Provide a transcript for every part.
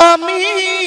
আমি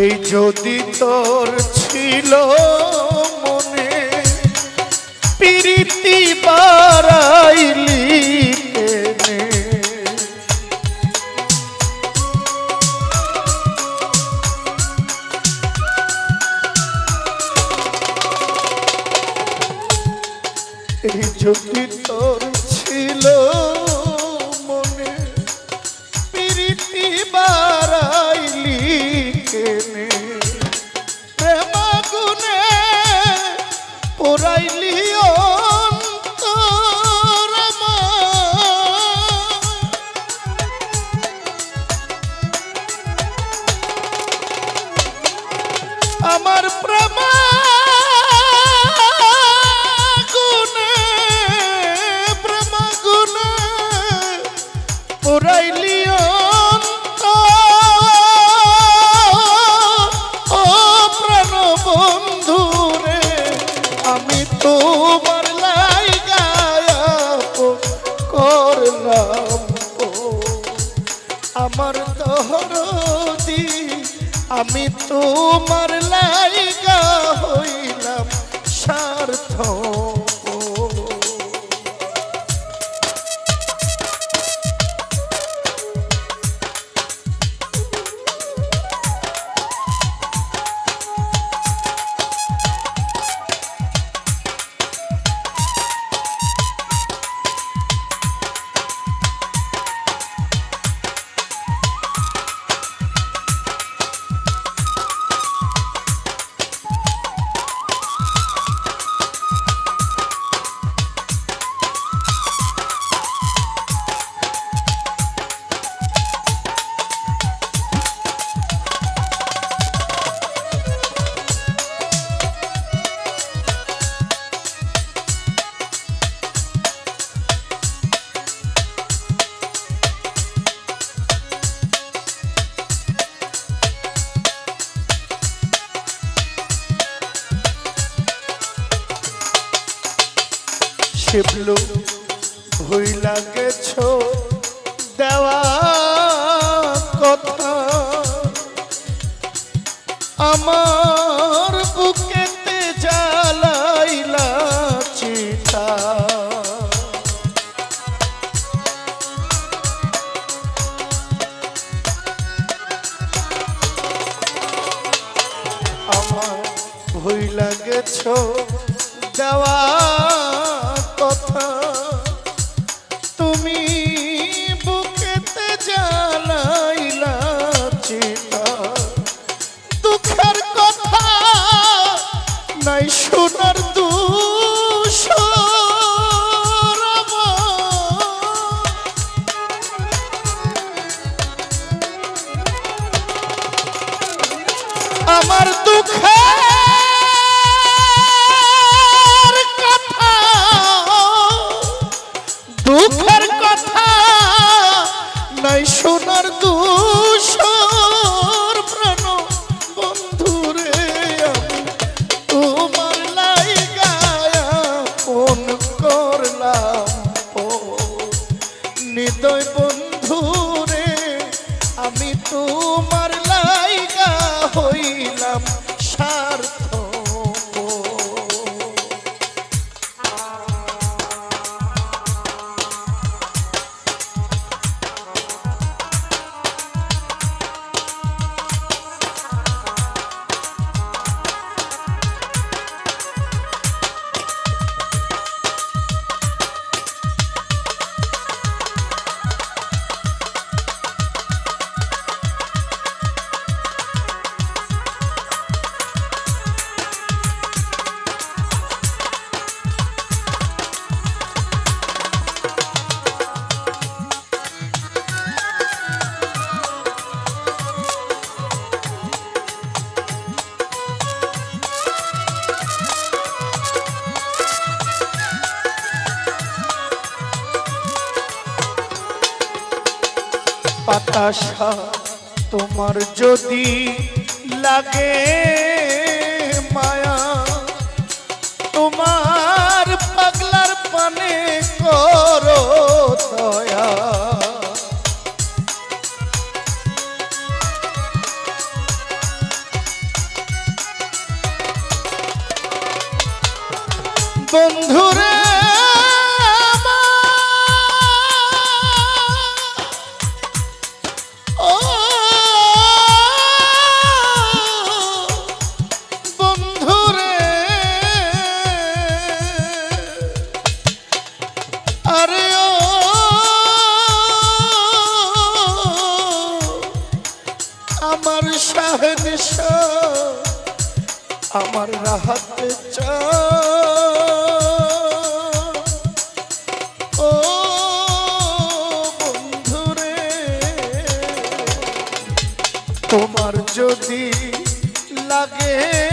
এই যদি তোর ছিল মনে প্রীতি বারাইলি যদি তোর আমার তহরতি আমি তোমার লাইগা হইলাম সার্থ শিবলু ভুইলা গেছ দেওয়া কথা। আমার বুকেতে জালাইলা চিতা আমার ভুইলা গেছ দেওয়া দুঃখ আশা তোমার যদি লাগে এসো আমার রাহাতে ও বন্ধুরে তোমার যদি লাগে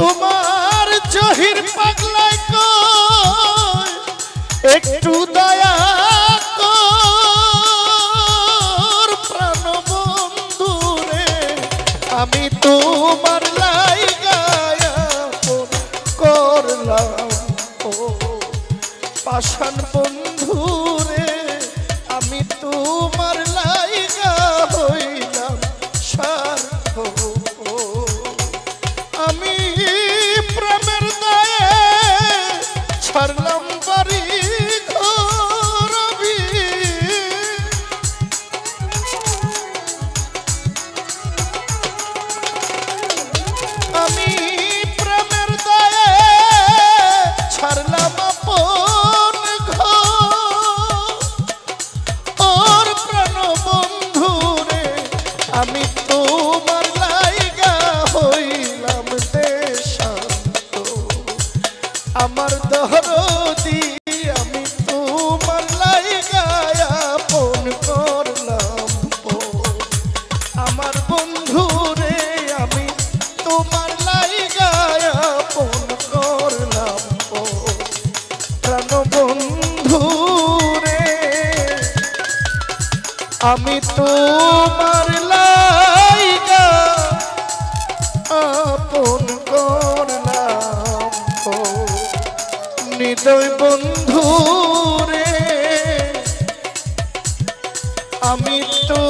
তোমার জহির পাগলায় একটু দয়া আমি তোমার লাই গায়া করলাম। ও পাশান বাড়ি আমি তোমার লাইগা আপন করলাম নিদয় বন্ধু রে আমি তো